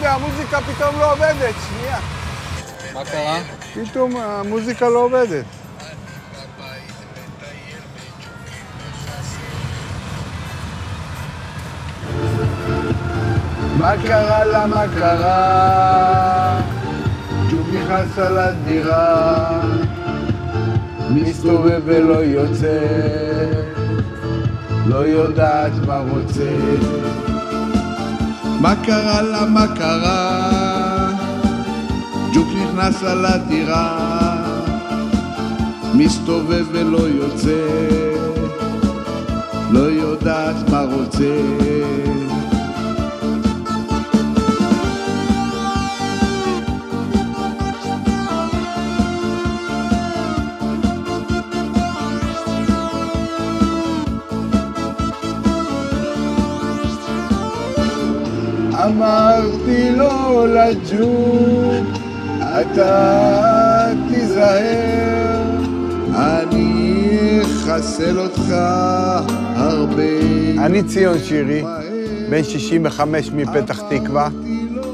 יודע, המוזיקה פתאום לא עובדת, שנייה. מה קרה? פתאום המוזיקה לא עובדת. מה קרה, למה קרה? ג'וק נכנס על הדירה, מסתובב ולא יוצא, לא יודעת מה רוצה. מה קרה, למה קרה? ג'וק נכנס לה לדירה, מסתובב ולא יוצא, לא יודעת מה רוצה. אמרתי לו לג'וק, אתה תיזהר, אני אחסל אותך הרבה. אני ציון שירי, בן 65 מפתח תקווה.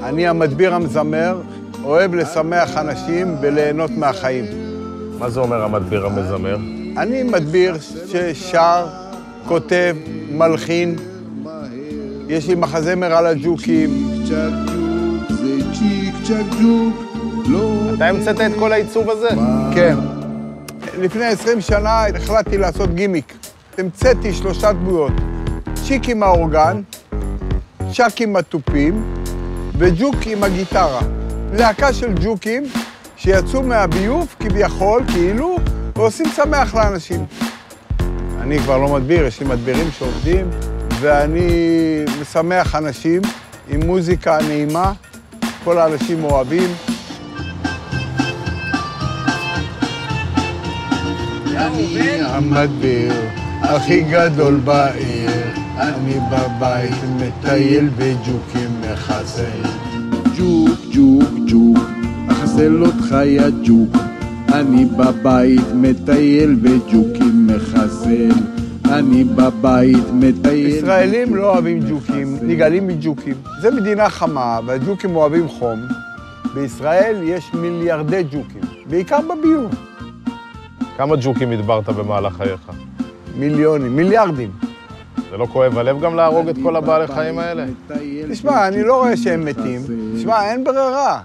אני המדביר המזמר, אוהב לשמח אנשים וליהנות מהחיים. מה זה אומר המדביר המזמר? אני מדביר ששר, כותב, מלחין. יש לי מחזמר על הג'וקים. אתה המצאת את כל העיצוב הזה? כן. לפני 20 שנה החלטתי לעשות גימיק. המצאתי שלושה דמויות. צ'יק עם האורגן, צ'אק עם התופים וג'וק עם הגיטרה. להקה של ג'וקים שיצאו מהביוב כביכול, כאילו, ועושים שמח לאנשים. אני כבר לא מדביר, יש לי מדבירים שעובדים, ואני משמח אנשים עם מוזיקה נעימה, כל האנשים אוהבים. אני המדביר הכי גדול בעיר, אני בבית מטייל בג'וקים מחסל. ג'וק, ג'וק, ג'וק, אחסל אותך יא ג'וק, אני בבית מטייל בג'וקים מחסל. אני בבית מטייל... ישראלים לא אוהבים ג'וקים, נגאלים מג'וקים. זו מדינה חמה, והג'וקים אוהבים חום. בישראל יש מיליארדי ג'וקים, בעיקר בביוב. כמה ג'וקים הדברת במהלך חייך? מיליונים, מיליארדים. זה לא כואב הלב גם להרוג את כל הבעלי חיים האלה? תשמע, אני לא רואה שהם מתים. תשמע, אין ברירה.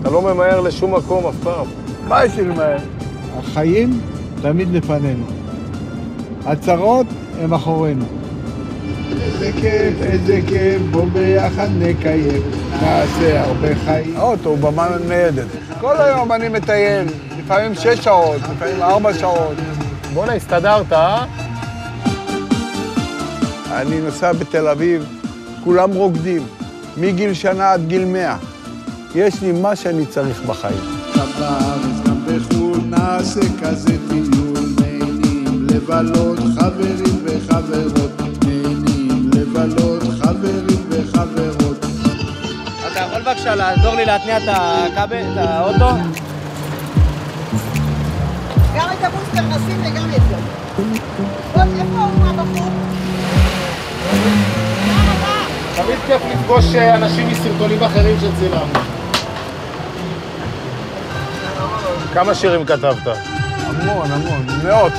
אתה לא ממהר לשום מקום אף פעם. מה יש לי למהר? החיים תמיד לפנינו. הצרות הם אחורינו. איזה כיף, איזה כיף, בוא ביחד נקיים, נעשה הרבה חיים. האוטו הוא במה ניידת. כל היום אני מטייל, לפעמים שש שעות, לפעמים ארבע שעות. בואנה, הסתדרת, אה? אני נוסע בתל אביב, כולם רוקדים, מגיל שנה עד גיל מאה. יש לי מה שאני צריך בחיים. נעשה כזה טיול, נהנים לבלות חברים וחברות, נהנים לבלות חברים וחברות. אתה יכול בבקשה לעזור לי להתניע את הכבל, את האוטו? גם את הבוסטר נשים וגם את זה. איפה הוא הבחור? תמיד כיף לפגוש אנשים מסרטונים אחרים שצילמנו. כמה שירים כתבת? המון, המון, מאות.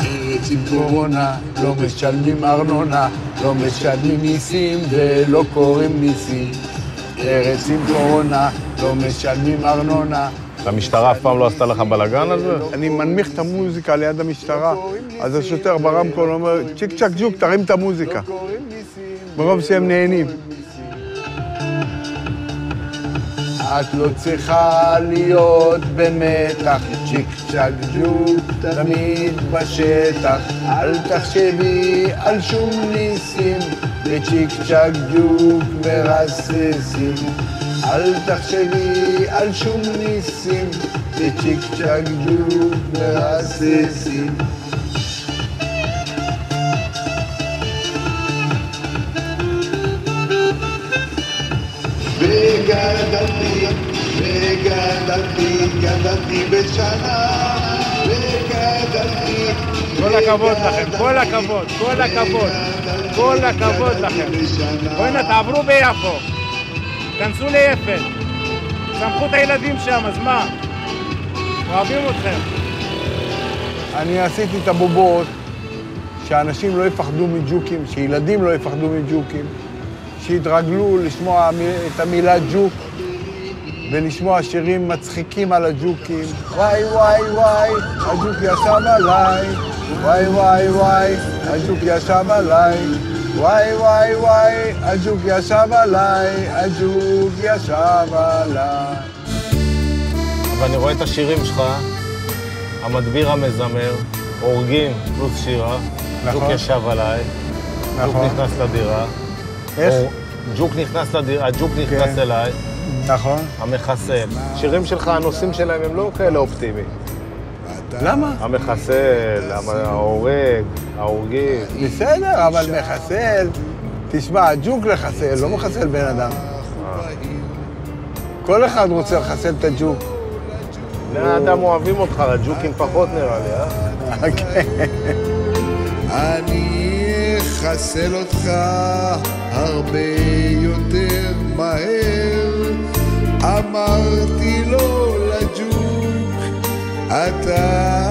ארץ עם קורונה, לא משלמים ארנונה, לא משלמים מיסים ולא קוראים ניסים. ארץ עם קורונה, לא משלמים ארנונה. המשטרה אף פעם לא עשתה לך בלאגן על זה? אני מנמיך את המוזיקה ליד המשטרה, אז השוטר ברמקול אומר, צ'יק צ'ק ג'וק, תרים את המוזיקה. ברוב שהם נהנים. את לא צריכה להיות במתח, צ'יק צ'ק ג'וק תמיד בשטח. אל תחשבי על שום ניסים, וצ'יק צ'ק ג'וק מרססים. אל תחשבי על שום ניסים, וצ'יק צ'ק ג'וק מרססים. וגדלתי, וגדלתי, גדלתי בשנה, וגדלתי, כל הכבוד לכם, כל הכבוד, כל הכבוד, כל הכבוד לכם. בוא'נה, תעברו ביפו, כנסו ליפת, סמכו את הילדים שם, אז מה? אוהבים אתכם. אני עשיתי את הבובות, שאנשים לא יפחדו מג'וקים, שילדים לא יפחדו מג'וקים, שיתרגלו לשמוע את המילה ג'וק ולשמוע שירים מצחיקים על הג'וקים. וואי וואי וואי, הג'וק ישב עליי, וואי וואי וואי, הג'וק ישב עליי, וואי וואי וואי, הג'וק ישב עליי, הג'וק ישב עליי. ואני רואה את השירים שלך, המדביר המזמר, הורגים פלוס שירה, נכון. ג'וק ישב עליי, נכון. נכנס לדירה. איך? ג'וק נכנס לדירה, הג'וק נכנס כן. אליי, נכון. המחסל. שירים שלך, הנושאים שלהם הם לא כאלה אופטימיים. למה? המחסל, המ- ההורג, ההורגים. בסדר, אבל מחסל, תשמע, ג'וק לחסל, לא מחסל בן אדם. כל אחד רוצה לחסל את הג'וק. בני האדם אוהבים אותך, הג'וקים פחות נראה לי, אה? כן. אני אחסל אותך הרבה יותר מהר. אמרתי לו לג'וק אתה